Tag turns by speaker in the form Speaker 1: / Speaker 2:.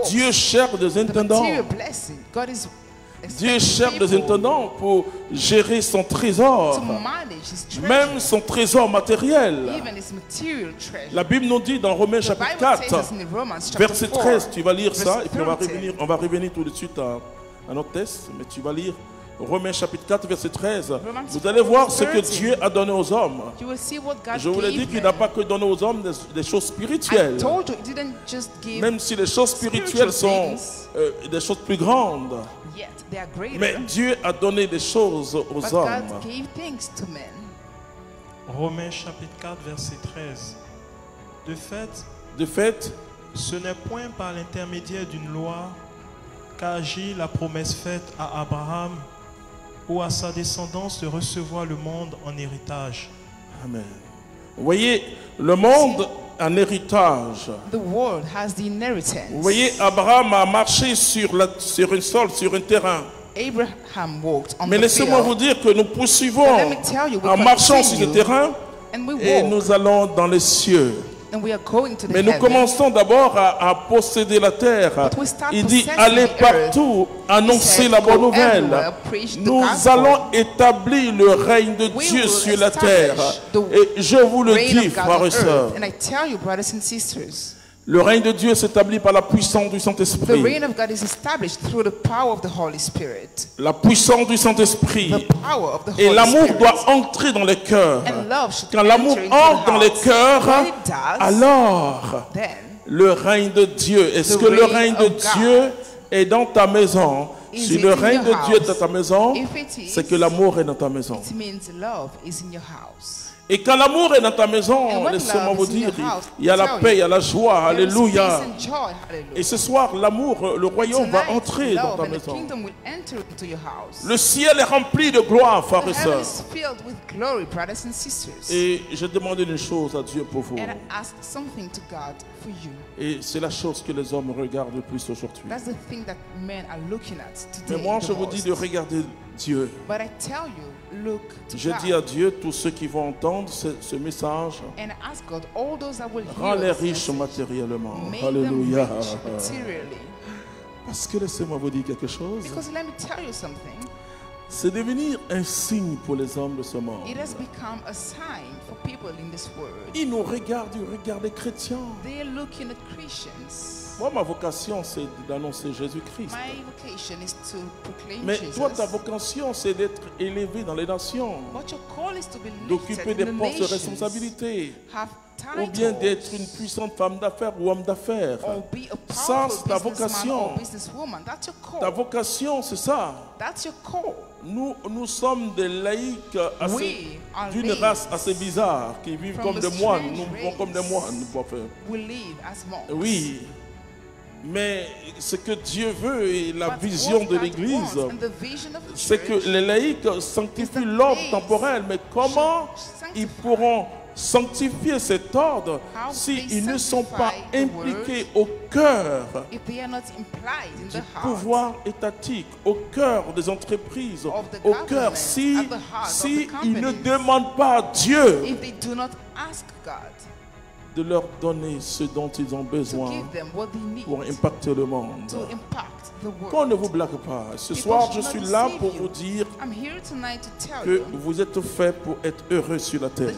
Speaker 1: Dieu cherche des intendants. Dieu cherche des intendants pour gérer son trésor, même son trésor matériel. La Bible nous dit dans Romains chapitre
Speaker 2: Bible tells
Speaker 1: 4,
Speaker 2: us in Romans chapter
Speaker 1: verset
Speaker 2: 4,
Speaker 1: 13, tu vas lire ça et puis on va
Speaker 2: 13.
Speaker 1: revenir, on va revenir tout de suite à, à notre texte, mais tu vas lire Romains chapitre 4, verset 13.
Speaker 2: Romans
Speaker 1: Vous allez voir ce que
Speaker 2: 13.
Speaker 1: Dieu a donné aux hommes.
Speaker 2: You will see what God
Speaker 1: Je vous l'ai dit qu'il n'a pas que donné aux hommes des, des choses spirituelles. Même si les choses spirituelles sont euh, des choses plus grandes.
Speaker 2: yet they are greater.
Speaker 1: Mais Dieu a donné des choses aux hommes.
Speaker 2: God gave things to men.
Speaker 3: Romains chapitre 4, verset 13. De fait,
Speaker 1: De fait,
Speaker 3: ce n'est point par l'intermédiaire d'une loi qu'agit la promesse faite à Abraham ou à sa descendance de recevoir le monde en héritage.
Speaker 1: Amen. Vous voyez, le monde un héritage.
Speaker 2: The world has the inheritance.
Speaker 1: Vous voyez, Abraham a marché sur, la, sur un sol, sur un terrain.
Speaker 2: Abraham walked on
Speaker 1: Mais laissez-moi vous dire que nous poursuivons en marchant sur le terrain
Speaker 2: and we
Speaker 1: et nous allons dans les cieux.
Speaker 2: And we are going to the
Speaker 1: Mais nous
Speaker 2: heaven.
Speaker 1: commençons d'abord à, à posséder la terre. Il dit allez partout, annoncer la bonne
Speaker 2: "Go
Speaker 1: nouvelle. Nous
Speaker 2: gospel."
Speaker 1: allons établir le règne de
Speaker 2: We
Speaker 1: Dieu sur la terre. Et je vous le dis, frères et sœurs, le règne de Dieu s'établit par la puissance du
Speaker 2: the
Speaker 1: Saint-Esprit.
Speaker 2: reign of God is established through the power of the Holy Spirit.
Speaker 1: La puissance du Saint-Esprit.
Speaker 2: The power of the
Speaker 1: Et l'amour doit entrer dans les cœurs.
Speaker 2: And love should
Speaker 1: Quand l'amour entre dans les cœurs, alors
Speaker 2: then
Speaker 1: le règne de Dieu. Est-ce que le règne de Dieu est dans ta maison?
Speaker 2: is
Speaker 1: Si le règne de Dieu est dans ta maison, c'est que l'amour est dans ta maison.
Speaker 2: it means love is in your house.
Speaker 1: Et quand l'amour est dans ta maison, laissez-moi vous dire,
Speaker 2: house,
Speaker 1: il y a la paix, il y a la joie, alléluia. Et ce soir, l'amour, le royaume va entrer dans ta maison. Le ciel est rempli de gloire, frères et sœurs. Et je demande une chose à Dieu pour vous.
Speaker 2: And I ask something to God for you.
Speaker 1: Et c'est la chose que les hommes regardent le plus aujourd'hui.
Speaker 2: That's the thing that men are looking at
Speaker 1: Mais moi, je vous dis de regarder Dieu.
Speaker 2: But I tell you, look to
Speaker 1: Je
Speaker 2: God.
Speaker 1: dis à Dieu, tous ceux qui vont entendre ce, ce message,
Speaker 2: And I ask God, all those that will hear
Speaker 1: rends-les
Speaker 2: this
Speaker 1: riches
Speaker 2: message,
Speaker 1: matériellement.
Speaker 2: make them
Speaker 1: Alléluia.
Speaker 2: rich materially.
Speaker 1: Parce que laissez-moi vous dire quelque chose.
Speaker 2: Because let me tell you something.
Speaker 1: C'est devenir un signe pour les hommes de ce monde.
Speaker 2: It has become a sign for people in this world.
Speaker 1: Ils nous regardent, ils regardent les chrétiens.
Speaker 2: They are looking at Christians.
Speaker 1: Moi, ma vocation, c'est d'annoncer Jésus-Christ.
Speaker 2: My vocation is to proclaim
Speaker 1: Mais
Speaker 2: Jesus.
Speaker 1: toi, ta vocation, c'est d'être élevé dans les nations,
Speaker 2: But your call is to be lifted
Speaker 1: d'occuper
Speaker 2: in
Speaker 1: des
Speaker 2: the
Speaker 1: postes de
Speaker 2: nations,
Speaker 1: responsabilité,
Speaker 2: have
Speaker 1: ou bien d'être
Speaker 2: titles,
Speaker 1: une puissante femme d'affaires ou homme d'affaires.
Speaker 2: or be a
Speaker 1: Ça, c'est ta
Speaker 2: businessman
Speaker 1: vocation.
Speaker 2: or businesswoman. That's your
Speaker 1: Ta vocation, c'est ça.
Speaker 2: That's your call.
Speaker 1: Nous, nous sommes des laïcs assez-
Speaker 2: We are
Speaker 1: d'une
Speaker 2: laïcs
Speaker 1: race assez bizarre, qui vivent
Speaker 2: from
Speaker 1: comme
Speaker 2: a
Speaker 1: des moines.
Speaker 2: strange
Speaker 1: Nous vivons comme des moines. pour faire.
Speaker 2: We live as monks.
Speaker 1: Oui. Mais ce que Dieu veut et la
Speaker 2: But
Speaker 1: vision de l'Église, c'est que les laïcs sanctifient l'ordre temporel. Mais comment ils pourront sanctifier cet ordre s'ils
Speaker 2: they
Speaker 1: ne sont pas impliqués au cœur du pouvoir étatique, au cœur des entreprises,
Speaker 2: of the
Speaker 1: au cœur si, si ils ne demandent pas à Dieu de leur donner ce dont ils ont besoin pour impacter le monde. Qu'on ne vous blague pas. Ce soir, je suis là pour vous dire que vous êtes fait pour être heureux sur la terre.